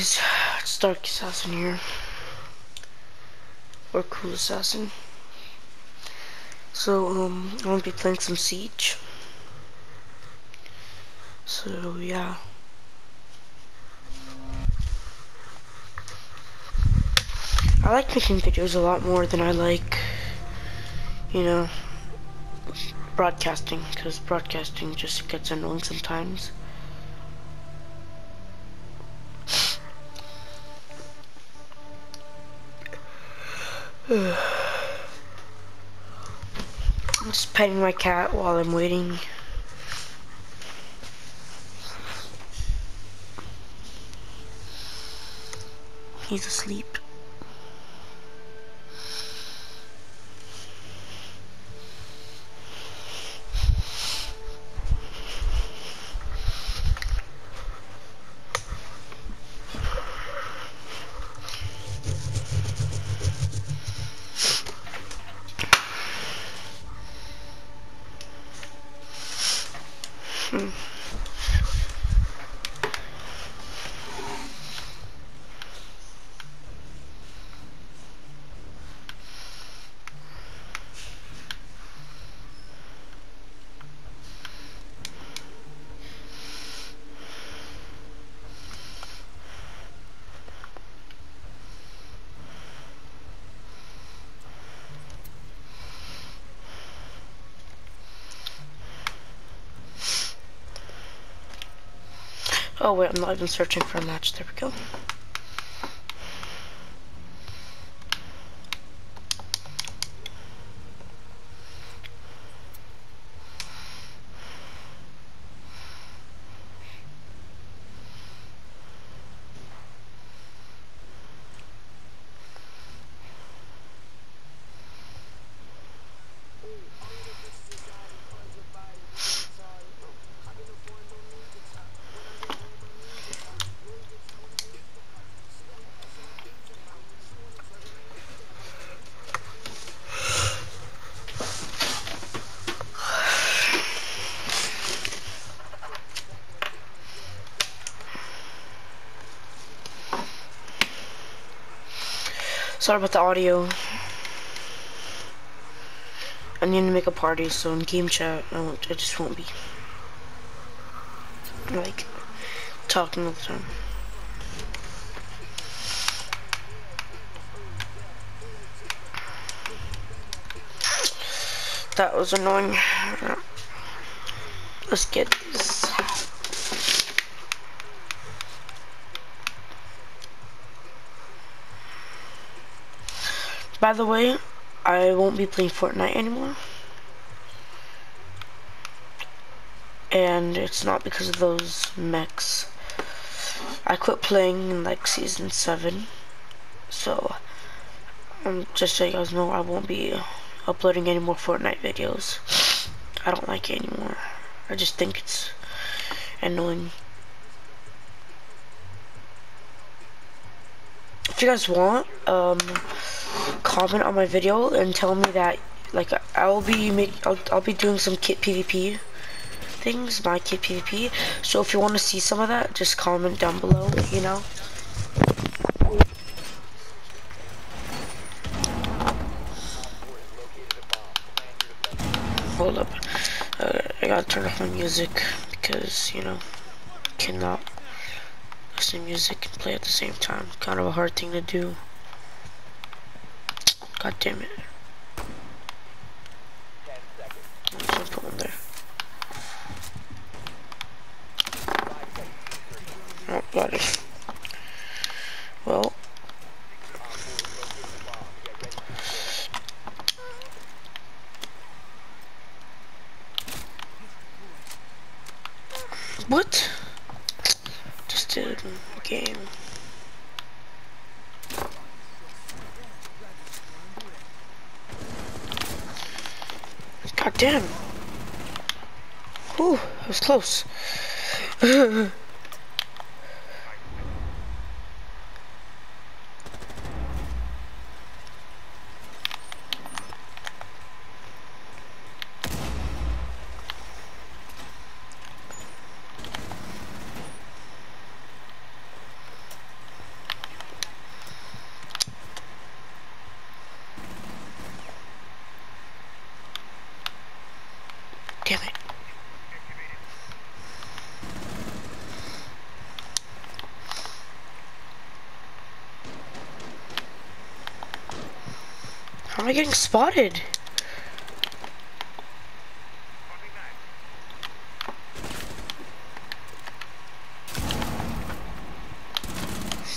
It's Dark Assassin here. Or Cool Assassin. So, um, I'm gonna be playing some Siege. So, yeah. I like making videos a lot more than I like, you know, broadcasting, because broadcasting just gets annoying sometimes. I'm just petting my cat while I'm waiting. He's asleep. Oh wait, I'm not even searching for a match. There we go. Sorry about the audio. I need to make a party, so in game chat, I, won't, I just won't be like talking all the time. That was annoying. Let's get this. By the way, I won't be playing Fortnite anymore. And it's not because of those mechs. I quit playing in like season 7. So, um, just so you guys know, I won't be uploading any more Fortnite videos. I don't like it anymore. I just think it's annoying. If you guys want, um, comment on my video and tell me that like I will be make I'll, I'll be doing some kit PvP things, my kit PvP. So if you want to see some of that, just comment down below, you know. Hold up. Uh, I gotta turn off my music because, you know, cannot listen to music and play at the same time. Kind of a hard thing to do. God damn it. Put there. Oh. Well. What? A game. God damn. Ooh, that was close. I getting spotted?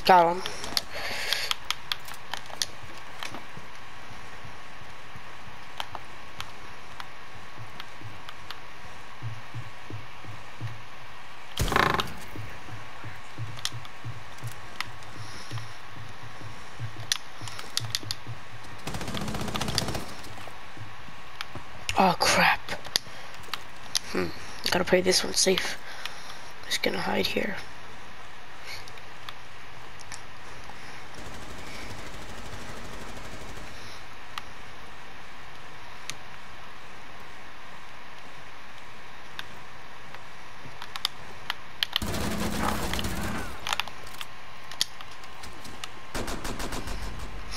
Got him. Gotta play this one safe. Just gonna hide here.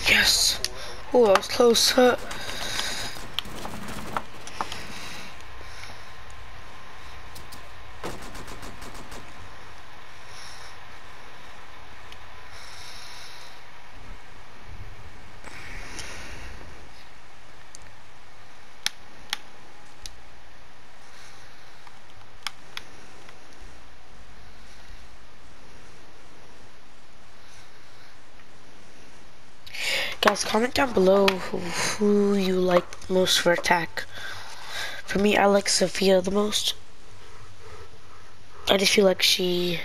Yes. Oh, that was close. Guys, comment down below who, who you like most for attack. For me, I like Zofia the most. I just feel like she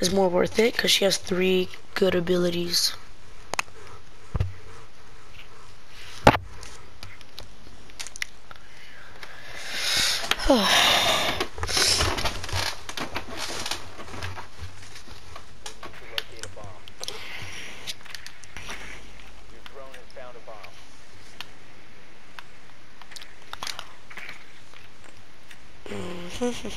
is more worth it because she has three good abilities.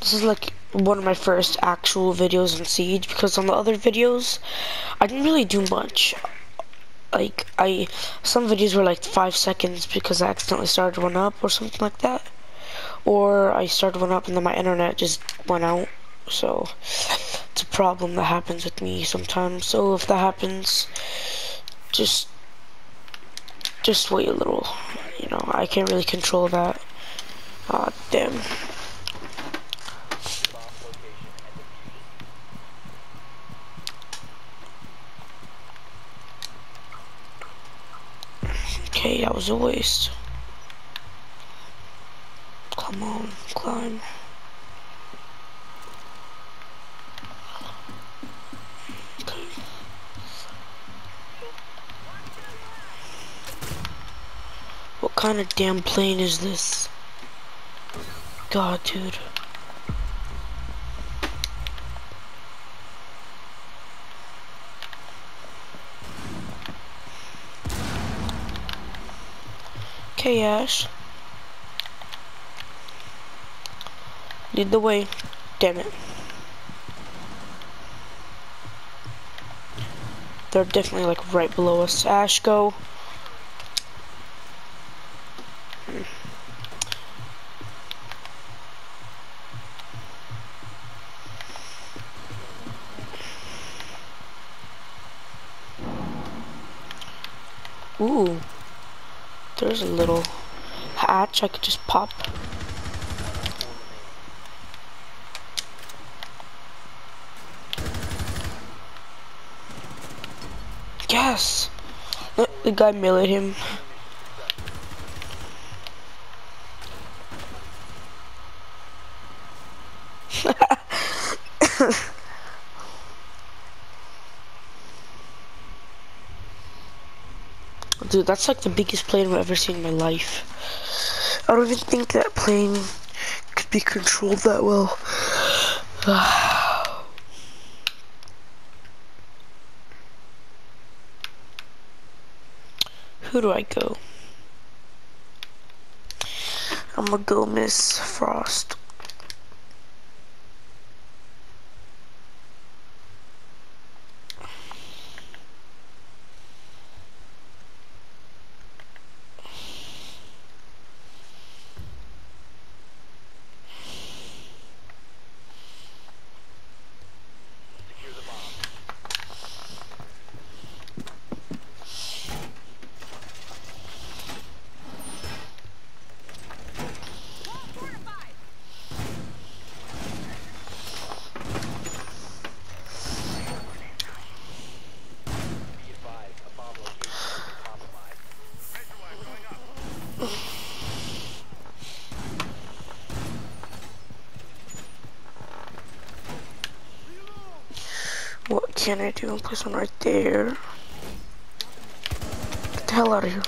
this is like one of my first actual videos in Siege because on the other videos I didn't really do much. Like I some videos were like five seconds because I accidentally started one up or something like that. Or I started one up and then my internet just went out. So it's a problem that happens with me sometimes. So if that happens just just wait a little you know, I can't really control that. Ah, damn. Okay, that was a waste. Come on, climb. Kind of damn plane is this? God, dude. Okay, Ash. Lead the way. Damn it. They're definitely like right below us. Ash, go. Ooh. There's a little hatch I could just pop. Yes! The guy meleeed him. Dude, that's like the biggest plane I've ever seen in my life. I don't even think that plane could be controlled that well. Who do I go? I'm gonna go Miss Frost. Can I do? Place one right there. Get the hell out of here.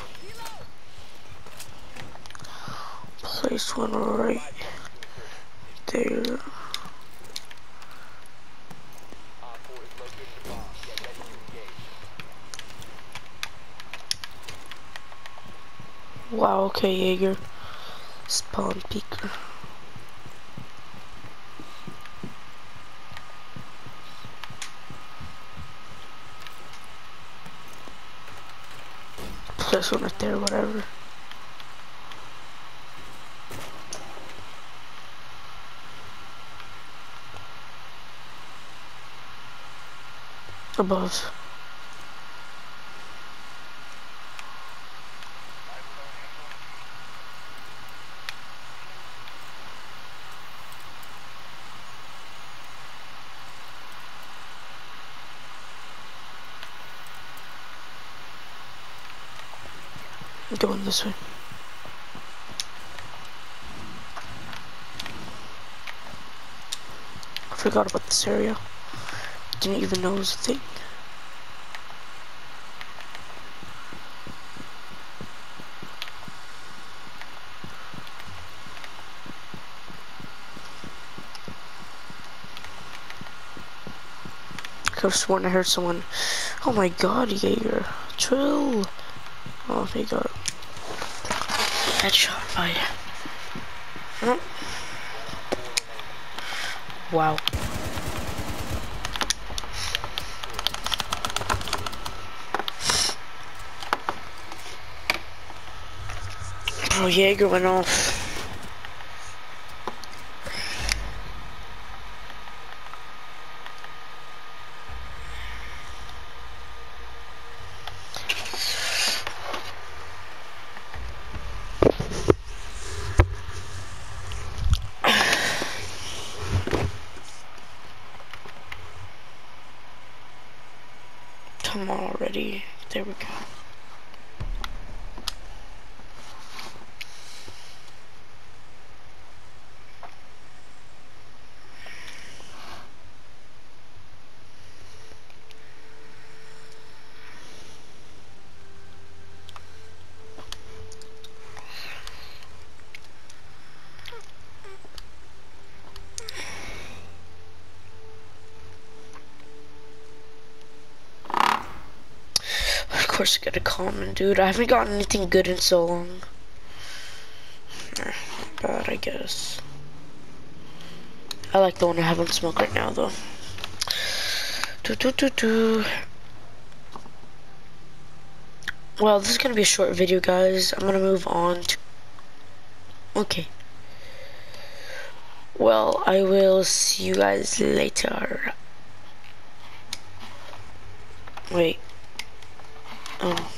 Place one right there. Wow, okay, Jaeger. Spawn peeker. This one right there, whatever. Above. This way. I forgot about this area. Didn't even know it was a thing. I could have sworn I heard someone. Oh my god, Jaeger. Trill. Oh, there you go. Headshot. Oh. Wow. Oh, Jaeger went off. Come on already. There we go. Of course I got a common, dude. I haven't gotten anything good in so long. Bad, I guess. I like the one I have on smoke right now, though. Do do do do. Well, this is gonna be a short video, guys. I'm gonna move on to. Okay. Well, I will see you guys later. Wait. Um.